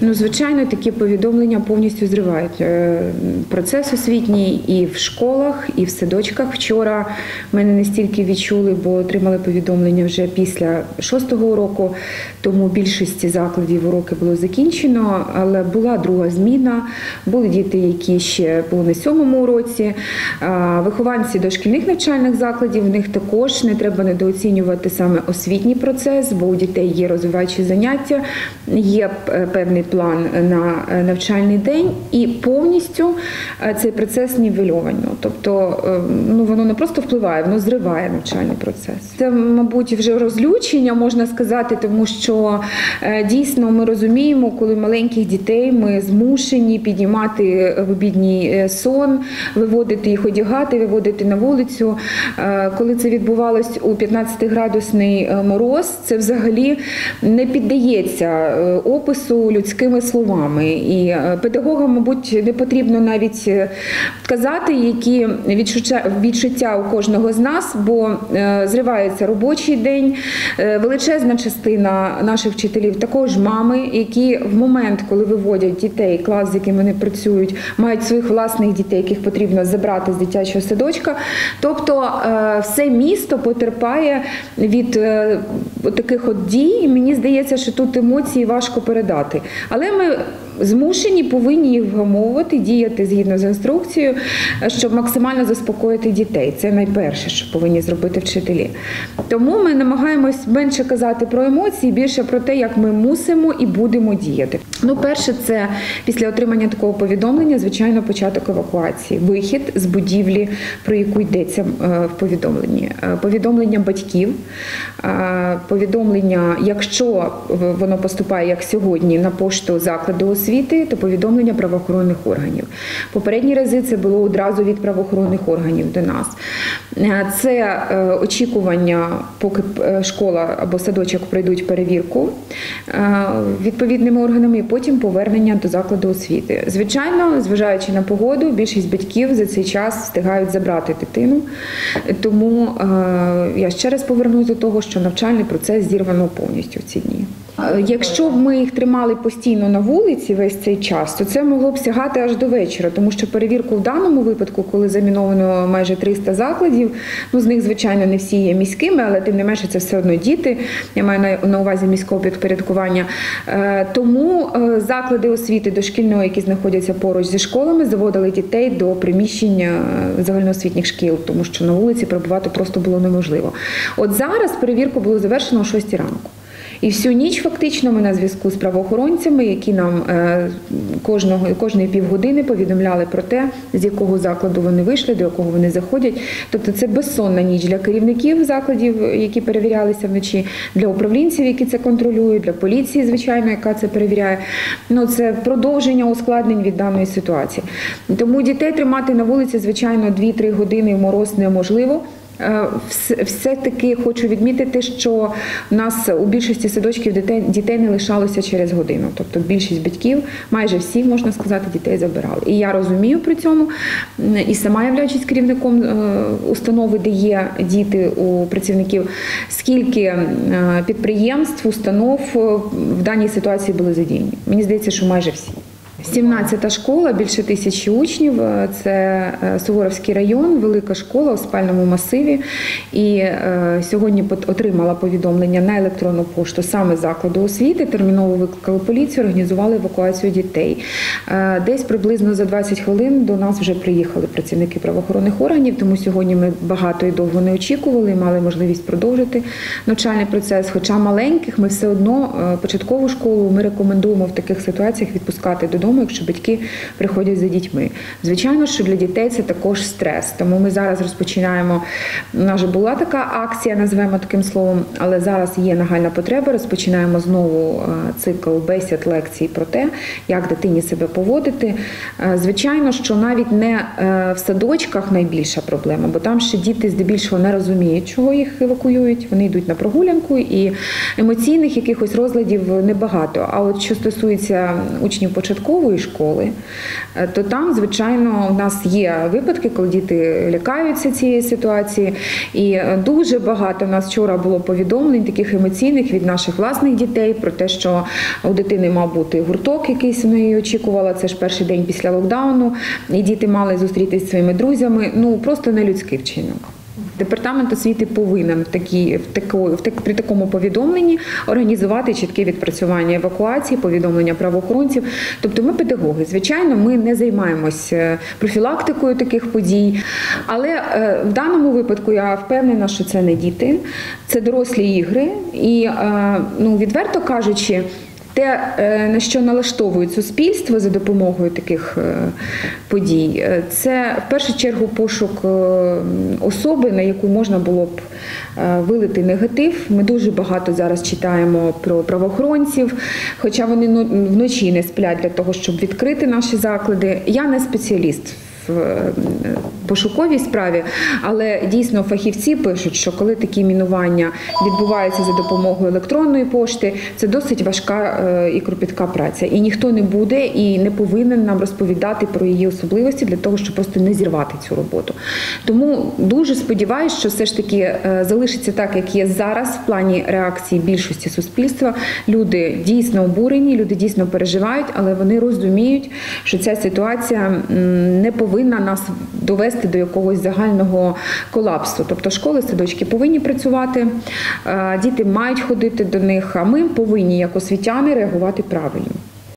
Ну, звичайно, такі повідомлення повністю зривають е, процес освітній і в школах, і в садочках. Вчора ми не настільки відчули, бо отримали повідомлення вже після шостого уроку, тому більшості закладів уроки було закінчено, але була друга зміна. Були діти, які ще були на сьомому уроці. Вихованці дошкільних навчальних закладів в них також не треба недооцінювати саме освітній процес, бо у дітей є розвиваючі заняття, є е, певний план на е, навчальний день, і повністю е, цей процес нівельований. Тобто, е, ну воно не просто впливає, воно зриває навчальний процес. Це, мабуть, вже розлючення можна сказати, тому що дійсно ми розуміємо, коли маленьких дітей ми змушені піднімати в обідній сон, виводити їх одягати, виводити на вулицю. Коли це відбувалось у 15-градусний е, мороз, це взагалі не піддається опису людськими словами. І е, педагогам, мабуть, не потрібно навіть е, казати, які відчуття, у кожного з нас, бо е, зривається робочий день. Величезна частина наших вчителів також мами, які в момент, коли виводять дітей, клас, з яким вони працюють, мають своїх власних дітей, яких потрібно забрати з дитячого садочка. Тобто все місто потерпає від таких от дій. Мені здається, що тут емоції важко передати. Але ми змушені повинні їх вгамовувати, діяти згідно з інструкцією, щоб максимально заспокоїти дітей. Це найперше, що повинні зробити вчителі. Тому ми намагаємось менше казати про емоції, більше про те, як ми мусимо і будемо діяти. Ну, перше, це після отримання такого повідомлення, звичайно, початок евакуації, вихід з будівлі, про яку йдеться е, в повідомленні. Е, Повідомлення батьків, е, повідомлення, якщо воно поступає як сьогодні на пошту закладу освіти, то повідомлення правоохоронних органів. Попередні рази це було одразу від правоохоронних органів до нас. Е, Це е, очікування, поки е, школа або садочок пройдуть перевірку відповідними органами, і потім повернення до закладу освіти. Звичайно, зважаючи на погоду, більшість батьків за цей час встигають забрати дитину. Тому я ще раз повернусь до того, що навчальний процес зірвано повністю в ці дні. Якщо б ми їх тримали постійно на вулиці весь цей час, то це могло б сягати аж до вечора, тому що перевірку в даному випадку, коли заміновано майже 300 закладів, ну з них звичайно не всі є міськими, але тим не менше це все одно діти. Я маю на, на увазі міського підпорядкування. Е, Тому е, заклади освіти дошкільної, які знаходяться поруч зі школами, заводили дітей до приміщення е, загальноосвітніх шкіл, тому що на вулиці перебувати просто було неможливо. От зараз перевірку було завершено о 6 ранку. І всю ніч фактично ми на зв'язку з правоохоронцями, які нам е, кожного кожної півгодини повідомляли про те, з якого закладу вони вийшли, до якого вони заходять. Тобто це безсонна ніч для керівників закладів, які перевірялися вночі, для управлінців, які це контролюють, для поліції, звичайно, яка це перевіряє. Ну це продовження ускладнень від даної ситуації. Тому дітей тримати на вулиці, звичайно, 2-3 години в мороз неможливо. Е, Все-таки хочу відмітити, що в нас у більшості садочків дітей, дітей не лишалося через годину. Тобто більшість батьків, майже всі, можна сказати, дітей забирали. І я розумію при цьому, і сама являючись керівником е, установи, де є діти у працівників, скільки підприємств, установ е, в даній ситуації були задіяні. Мені здається, що майже всі. 17-та школа, більше тисячі учнів. Е, Це е, Суворовський район, велика школа у спальному масиві. І е, сьогодні отримала повідомлення на електронну пошту саме закладу освіти. Терміново викликали поліцію, організували евакуацію дітей. Десь приблизно за 20 хвилин до нас вже приїхали працівники правоохоронних органів. Тому сьогодні ми багато і довго не очікували, мали можливість продовжити навчальний процес. Хоча маленьких ми все одно початкову школу ми рекомендуємо в таких ситуаціях відпускати додому, якщо батьки приходять за дітьми. Звичайно, що для дітей це також стрес. Тому ми зараз розпочинаємо. У нас вже була така акція, називаємо таким словом, але зараз є нагальна потреба. Розпочинаємо знову е, цикл бесід лекцій про те, як дитині себе поводити. Е, Звичайно, що навіть не е, в садочках найбільша проблема, бо там ще діти здебільшого не розуміють, чого їх евакуюють. Вони йдуть на прогулянку і емоційних якихось розладів небагато. А от що стосується учнів початкових, початкової школи, е, то там, звичайно, у нас є випадки, коли діти лякаються цієї ситуації. І е, дуже багато у нас вчора було повідомлень, таких емоційних від наших власних дітей про те, що у дитини мав бути гурток, якийсь вона її очікувала. Це ж перший день після локдауну, і діти мали зустрітися зі своїми друзями. Ну просто нелюдський вчинок. Департамент освіти повинен в в тако, в так, при такому повідомленні організувати чітке відпрацювання евакуації, повідомлення правоохоронців. Тобто ми педагоги. Звичайно, ми не займаємося профілактикою таких подій. Але е, в даному випадку я впевнена, що це не діти, це дорослі ігри. І е, ну, відверто кажучи, те, е, на що налаштовують суспільство за допомогою таких е, подій, е, це в першу чергу пошук особи, на яку можна було б вилити негатив. Ми дуже багато зараз читаємо про правоохоронців, хоча вони ну, вночі не сплять для того, щоб відкрити наші заклади. Я не спеціаліст пошуковій справі, але дійсно фахівці пишуть, що коли такі мінування відбуваються за допомогою електронної пошти, це досить важка е, і кропітка праця. І ніхто не буде і не повинен нам розповідати про її особливості для того, щоб просто не зірвати цю роботу. Тому дуже сподіваюся, що все ж таки е, залишиться так, як є зараз в плані реакції більшості суспільства. Люди дійсно обурені, люди дійсно переживають, але вони розуміють, що ця ситуація не повинна нас довести до якогось загального колапсу. Тобто школи, садочки повинні працювати, е, діти мають ходити до них, а ми повинні як освітяни реагувати правильно.